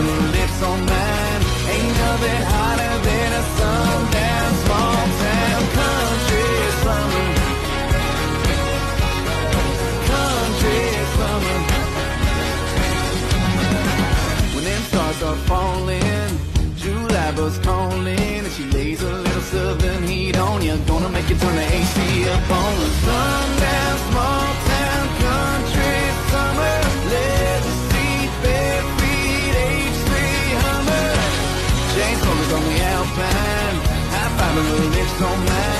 on mine. Ain't nothing hotter than a sundown small town country summer. Country summer. When them stars are falling, July was calling, and she lays a little southern heat on you. Gonna make you turn the AC up on the sundown we alpine. High five a little lips on.